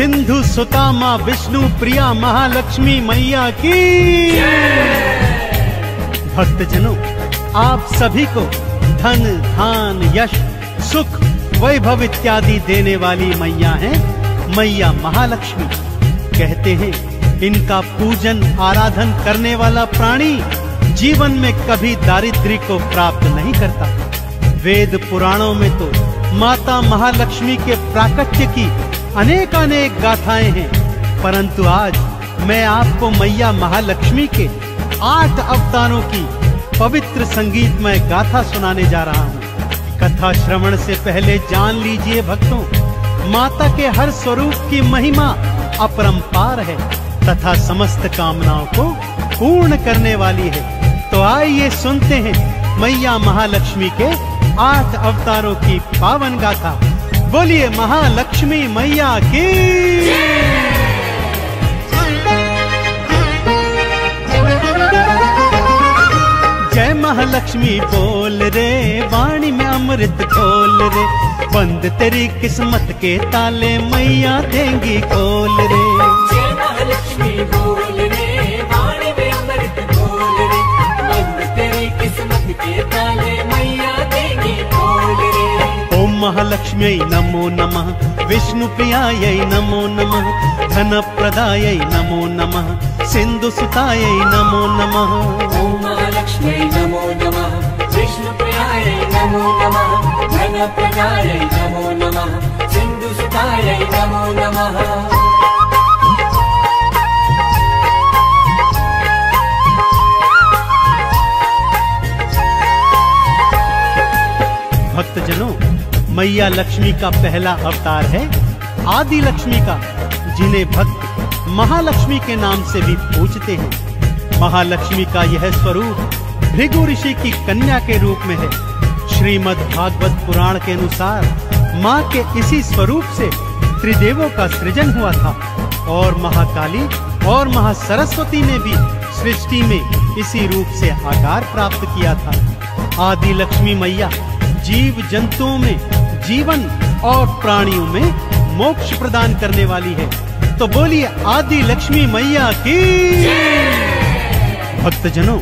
सिंधु सुता माँ विष्णु प्रिया, महालक्ष्मी मैया की। भक्तजनों, आप सभी को धन, धान, यश, सुख, वैभव इत्यादि देने वाली मैया हैं, मैया महालक्ष्मी। कहते हैं इनका पूजन, आराधन करने वाला प्राणी जीवन में कभी दारिद्र्य को प्राप्त नहीं करता। वेद पुराणों में तो माता महालक्ष्मी के प्राकट्य की अनेक अनेक गाथाएँ हैं, परंतु आज मैं आपको मैया महालक्ष्मी के आठ अवतारों की पवित्र संगीतमय गाथा सुनाने जा रहा हूँ। कथा श्रवण से पहले जान लीजिए भक्तों, माता के हर स्वरूप की महिमा अपरंपार है। तथा समस्त कामनाओं को पूर्ण करने वाली है। तो आइए सुनते हैं मैया महालक्ष्मी के आठ अवतारों की पावन गाथा। बोलिए महालक्ष्मी मैया की। जय महालक्ष्मी बोल रे, वाणी में अमृत खोल रे। बंद तेरी किस्मत के ताले मैया देंगी खोल रे। महालक्ष्म्यै नमो नमः विष्णु प्रियायै नमो नमः धन प्रदायै नमो नमः सिंधु सुतायै नमो नमः ओम महालक्ष्मी नमो नमः विष्णु प्रियाय नमो नमः धन मैया लक्ष्मी का पहला अवतार है, आदि लक्ष्मी का, जिन्हें भक्त महालक्ष्मी के नाम से भी पूजते हैं। महालक्ष्मी का यह स्वरूप भृगु ऋषि की कन्या के रूप में है। श्रीमद् भागवत पुराण के अनुसार माँ के इसी स्वरूप से त्रिदेवों का सृजन हुआ था और महाकाली और महासरस्वती ने भी सृष्टि में इसी रूप से आकार प्राप्त किया था। आदि लक्ष्मी मैया जीव जंतुओं में, जीवन और प्राणियों में मोक्ष प्रदान करने वाली है। तो बोलिए, आदि लक्ष्मी मैया की। भक्तजनों,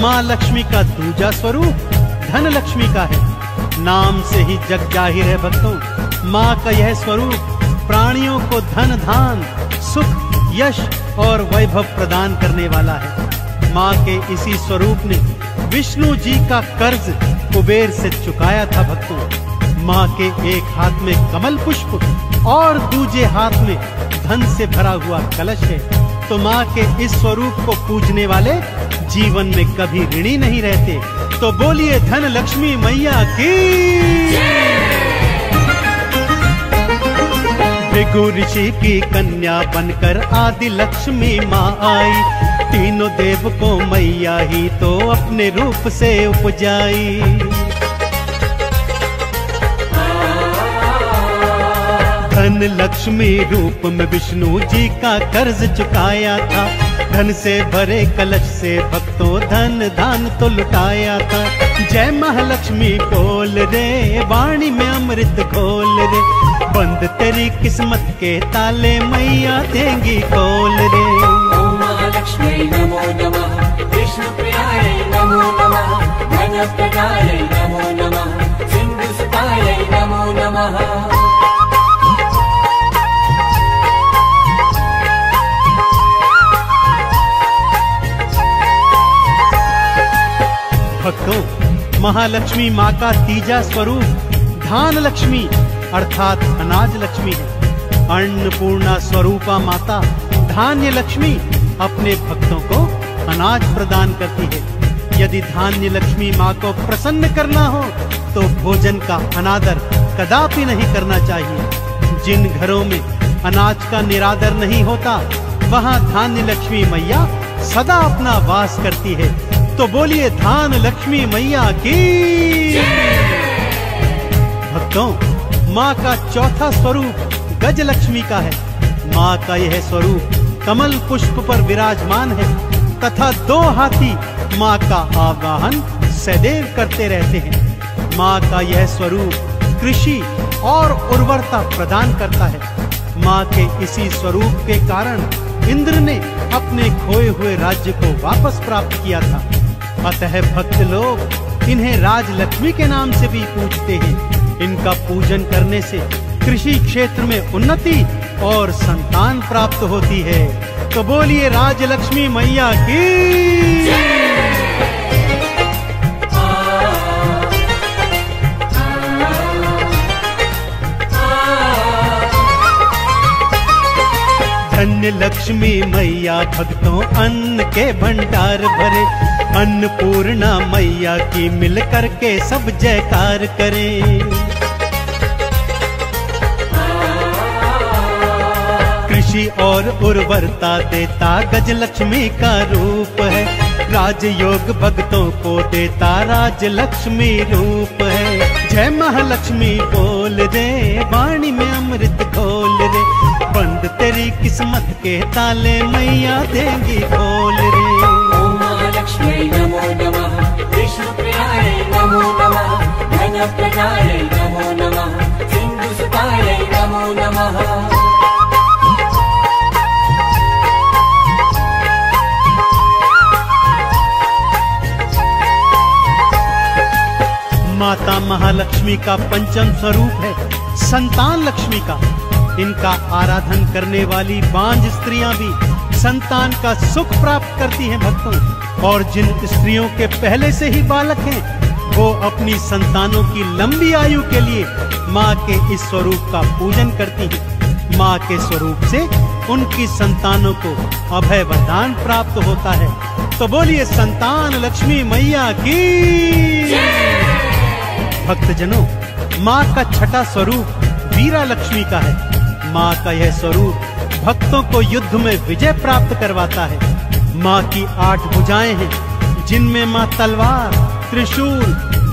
माँ लक्ष्मी का दूजा स्वरूप धन लक्ष्मी का है। नाम से ही जग ज़ाहिर है भक्तों। माँ का यह स्वरूप प्राणियों को धन, धान, सुख, यश और वैभव प्रदान करने वाला है। माँ के इसी स्वरूप ने विष्णु जी का कर्ज कुबेर से चुकाया था भक्तों, माँ के एक हाथ में कमल पुष्प और दूजे हाथ में धन से भरा हुआ कलश है। तो माँ के इस स्वरूप को पूजने वाले जीवन में कभी ऋणी नहीं रहते। तो बोलिए धन लक्ष्मी मैया की। ऋषि की कन्या बनकर आदि लक्ष्मी माँ आई। तीनों देव को मैया ही तो अपने रूप से उपजाई। धन लक्ष्मी रूप में विष्णु जी का कर्ज चुकाया था। धन से भरे कलश से भक्तों धन दान तो लुटाया था। जय महालक्ष्मी बोल रे, वाणी में अमृत खोल रे। बंद तेरी किस्मत के ताले मैया देंगी खोल रे। ओम महालक्ष्मी नमो नमः। विष्णु प्रियाय नमो नमः। धन नमो नमः। सिंधुसुताय नमो नमः। भक्तों, महालक्ष्मी माँ का तीजा स्वरूप धान लक्ष्मी अर्थात अनाज लक्ष्मी है। अन्नपूर्णा स्वरूपा माता धान्य लक्ष्मी अपने भक्तों को अनाज प्रदान करती है। यदि धान्य लक्ष्मी माँ को प्रसन्न करना हो तो भोजन का अनादर कदापि नहीं करना चाहिए। जिन घरों में अनाज का निरादर नहीं होता, वहाँ धान्य लक्ष्मी मैया सदा अपना वास करती है। तो बोलिए, धान लक्ष्मी मैया की भक्तों, माँ का चौथा स्वरूप गज लक्ष्मी का है। माँ का यह स्वरूप कमल पुष्प पर विराजमान है। तथा दो हाथी माँ का आवाहन सदैव करते रहते हैं। माँ का यह स्वरूप कृषि और उर्वरता प्रदान करता है। माँ के इसी स्वरूप के कारण इंद्र ने अपने खोए हुए राज्य को वापस प्राप्त किया था। अतः भक्त लोग इन्हें राजलक्ष्मी के नाम से भी पूजते हैं। इनका पूजन करने से कृषि क्षेत्र में उन्नति और संतान प्राप्त होती है। तो बोलिए राजलक्ष्मी मैया की। धन्य लक्ष्मी मैया, भक्तों अन्न के भंडार भरे। अन्नपूर्णा मैया की मिल करके सब जयकार करें। कृषि और उर्वरता देता। गजलक्ष्मी का रूप है। राजयोग भक्तों को देता। राजलक्ष्मी रूप है। जय महालक्ष्मी बोल रे वाणी में अमृत खोल रे बंद तेरी किस्मत के ताले मैया देंगी खोल रे ॐ महालक्ष्म्यै नमो नमः। विष्णुप्रियायै नमो नमः। धनप्रदायै नमो महालक्ष्मी का पंचम स्वरूप है। संतान लक्ष्मी का। इनका आराधन करने वाली बांझ स्त्रियाँ भी संतान का सुख प्राप्त करती हैं भक्तों। और जिन स्त्रियों के पहले से ही बालक हैं, वो अपनी संतानों की लंबी आयु के लिए माँ के इस स्वरूप का पूजन करती हैं। माँ के स्वरूप से उनकी संतानों को अभय वरदान प्राप्त होता है। तो बोलिए, संतान लक्ष्मी मैया की। भक्तजनों, माँ का छठा स्वरूप वीरा लक्ष्मी का है। माँ का यह स्वरूप भक्तों को युद्ध में विजय प्राप्त करवाता है। माँ की आठ भुजाएँ हैं, जिनमें माँ तलवार, त्रिशूल,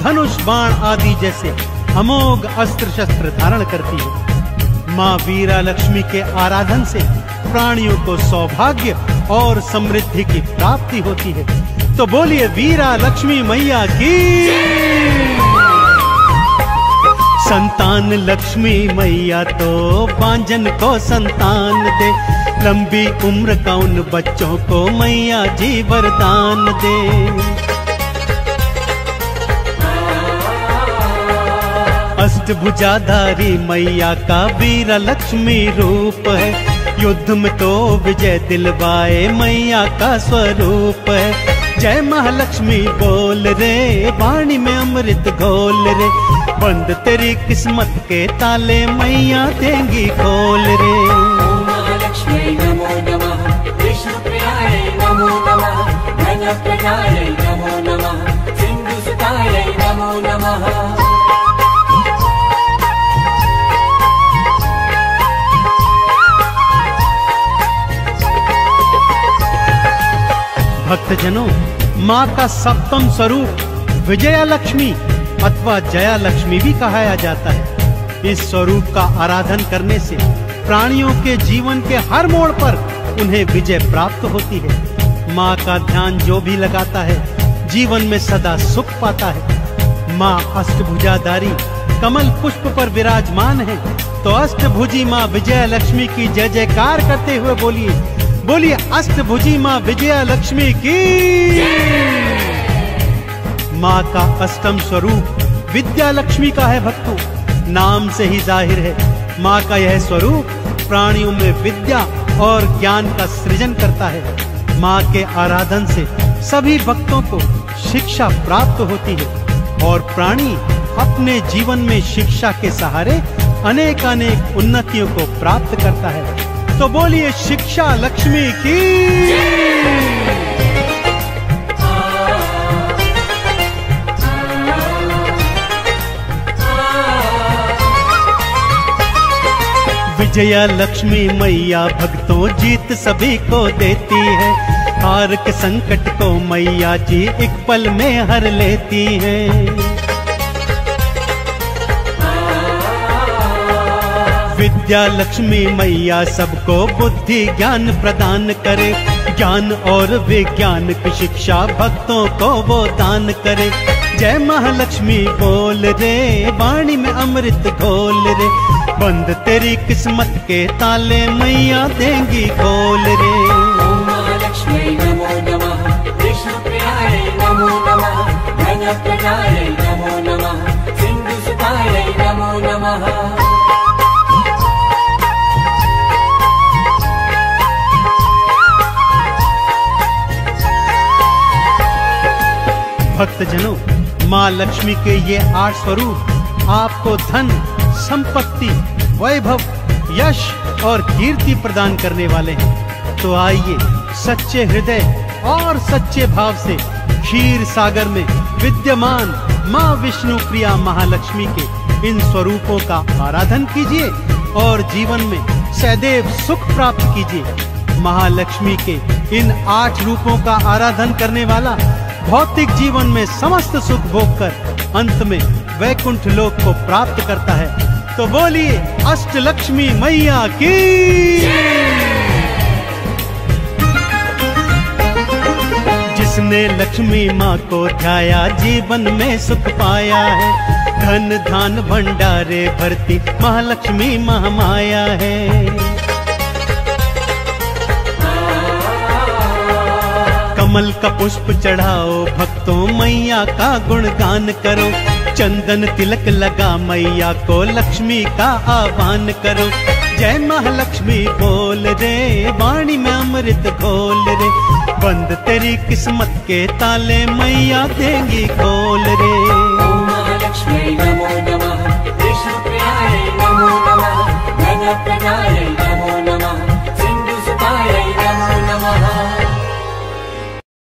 धनुष, बाण आदि जैसे अमोघ अस्त्र शस्त्र धारण करती है। माँ वीरा लक्ष्मी के आराधन से प्राणियों को सौभाग्य और समृद्धि की प्राप्ति होती है। तो बोलिए वीरा लक्ष्मी मैया की। संतान लक्ष्मी मैया तो बांझन को संतान दे। लंबी उम्र का उन बच्चों को मैया जी वरदान दे। अष्टभुजाधारी मैया का वीर लक्ष्मी रूप है। युद्ध में तो विजय दिलवाए मैया का स्वरूप है। जय महालक्ष्मी बोल रे, वाणी में अमृत घोल रे। बंद तेरी किस्मत के ताले मैया देंगी खोल रे। ॐ महालक्ष्म्यै नमो नमः विष्णुप्रियायै नमो नमः धनप्रदायै नमो नमः सिन्धुसुतायै नमो नमः भक्तजनों माँ का सप्तम स्वरूप विजया लक्ष्मी अथवा जया लक्ष्मी भी कहाया जाता है। इस स्वरूप का आराधन करने से प्राणियों के जीवन के हर मोड़ पर उन्हें विजय प्राप्त होती है। माँ का ध्यान जो भी लगाता है, जीवन में सदा सुख पाता है। माँ अष्टभुजाधारी, कमल पुष्प पर विराजमान है। तो अष्टभुजी माँ विजया लक्ष्मी की जय जयकार करते हुए बोलिए बोलिए अष्टभुजी माँ विजया लक्ष्मी की। माँ का अष्टम स्वरूप। विद्या लक्ष्मी का है भक्तों, नाम से ही ज़ाहिर है। माँ का यह स्वरूप प्राणियों में विद्या और ज्ञान का सृजन करता है। माँ के आराधन से सभी भक्तों को शिक्षा प्राप्त होती है और प्राणी अपने जीवन में शिक्षा के सहारे अनेक अनेक उन्नतियों को प्राप्त करता है। तो बोलिए, शिक्षा लक्ष्मी की। विजया लक्ष्मी मैया भक्तों जीत सभी को देती है। हार के संकट को मैया जी एक पल में हर लेती है। विद्या लक्ष्मी मैया सबको बुद्धि ज्ञान प्रदान करे। ज्ञान और विज्ञान की शिक्षा भक्तों को वो दान करे। जय महालक्ष्मी बोल रे वाणी में अमृत घोल रे। बंद तेरी किस्मत के ताले मैया देंगी खोल रे। ॐ महालक्ष्म्यै नमो नमः विष्णुप्रियायै नमो नमः धनप्रदायै नमो नमः सिन्धुसुतायै नमो नमः। भक्तजनों माँ लक्ष्मी के ये आठ स्वरूप, आपको धन, संपत्ति, वैभव, यश और कीर्ति प्रदान करने वाले हैं। तो आइए, सच्चे हृदय और सच्चे भाव से क्षीर सागर में विद्यमान माँ विष्णु प्रिया महालक्ष्मी के इन स्वरूपों का आराधन कीजिए और जीवन में सदैव सुख प्राप्त कीजिए। महालक्ष्मी के इन आठ रूपों का आराधन करने वाला भौतिक जीवन में समस्त सुख भोग कर अंत में वैकुंठ लोक को प्राप्त करता है। तो बोलिए अष्ट लक्ष्मी मैया की। जिसने लक्ष्मी माँ को ध्याया, जीवन में सुख पाया है। धन, धान, भंडारे, भरती, महालक्ष्मी, महामाया है। कमल का पुष्प चढ़ाओ, भक्तों मैया का गुणगान करो। चंदन तिलक लगा मैया को, लक्ष्मी का आह्वान करो। जय महालक्ष्मी, बोल रे, वाणी में अमृत घोल रे। बंद तेरी किस्मत के ताले मैया देंगी खोल रे। ॐ महालक्ष्म्यै नमो नमः नमो नमः नमो।